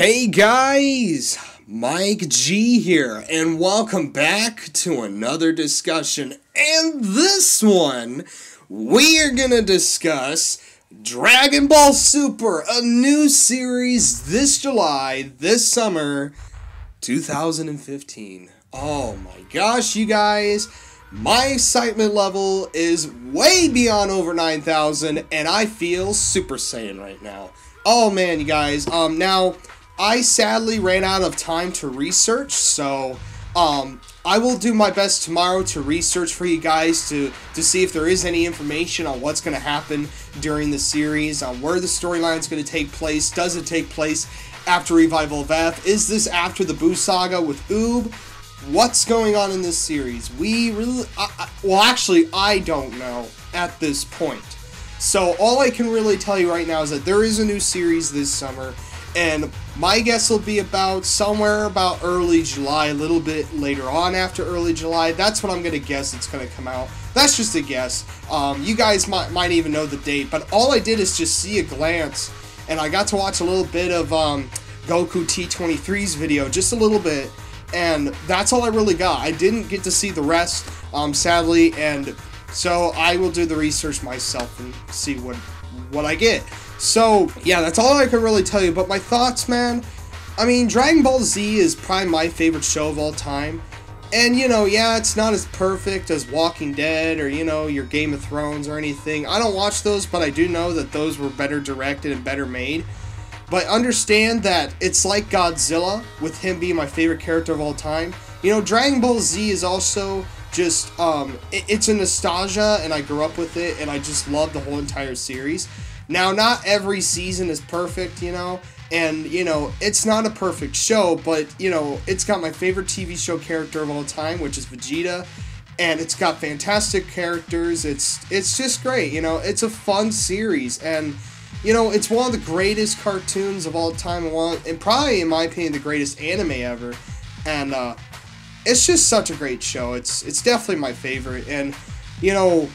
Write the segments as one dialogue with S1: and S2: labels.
S1: Hey guys, Mike G here, and welcome back to another discussion. And this one, we are gonna discuss Dragon Ball Super, a new series this July, this summer, 2015. Oh my gosh, you guys, my excitement level is way beyond over 9,000, and I feel Super Saiyan right now. Oh man, you guys, um, now I sadly ran out of time to research, so um, I will do my best tomorrow to research for you guys to to see if there is any information on what's going to happen during the series, on where the storyline is going to take place. Does it take place after Revival of F? Is this after the Boo saga with Oob? What's going on in this series? We really, I, I, well, actually, I don't know at this point. So all I can really tell you right now is that there is a new series this summer and my guess will be about somewhere about early July, a little bit later on after early July. That's what I'm gonna guess it's gonna come out. That's just a guess. Um, you guys might might even know the date, but all I did is just see a glance, and I got to watch a little bit of um, Goku T23's video, just a little bit, and that's all I really got. I didn't get to see the rest, um, sadly, and so I will do the research myself and see what what I get. So, yeah, that's all I can really tell you. But my thoughts, man, I mean, Dragon Ball Z is probably my favorite show of all time. And, you know, yeah, it's not as perfect as Walking Dead or, you know, your Game of Thrones or anything. I don't watch those, but I do know that those were better directed and better made. But understand that it's like Godzilla, with him being my favorite character of all time. You know, Dragon Ball Z is also just, um, it, it's a nostalgia, and I grew up with it, and I just love the whole entire series. Now, not every season is perfect, you know, and you know it's not a perfect show, but you know it's got my favorite TV show character of all time, which is Vegeta, and it's got fantastic characters. It's it's just great, you know. It's a fun series, and you know it's one of the greatest cartoons of all time, and probably in my opinion the greatest anime ever, and uh, it's just such a great show. It's it's definitely my favorite, and you know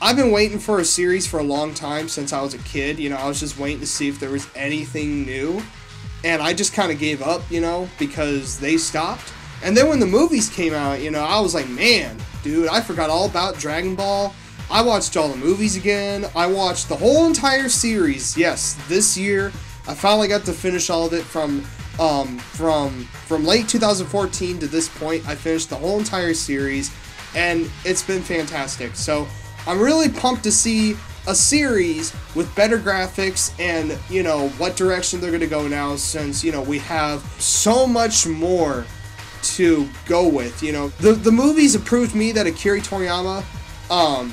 S1: I've been waiting for a series for a long time since I was a kid. You know, I was just waiting to see if there was anything new. And I just kind of gave up, you know, because they stopped. And then when the movies came out, you know, I was like, man, dude, I forgot all about Dragon Ball. I watched all the movies again. I watched the whole entire series. Yes, this year I finally got to finish all of it from um, from from late 2014 to this point. I finished the whole entire series, and it's been fantastic. So I'm really pumped to see a series with better graphics and, you know, what direction they're going to go now since, you know, we have so much more to go with. You know, the, the movies have proved me that Akira Toriyama, um,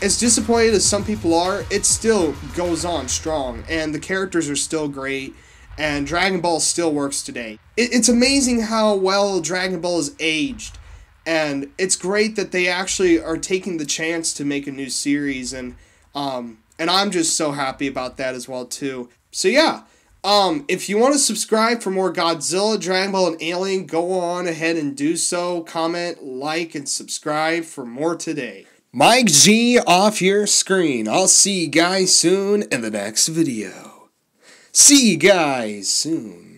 S1: as disappointed as some people are, it still goes on strong and the characters are still great and Dragon Ball still works today. It, it's amazing how well Dragon Ball is aged and it's great that they actually are taking the chance to make a new series and um and I'm just so happy about that as well too. So yeah, um if you want to subscribe for more Godzilla, Dragon Ball and Alien, go on ahead and do so. Comment, like and subscribe for more today. Mike G off your screen. I'll see you guys soon in the next video. See you guys soon.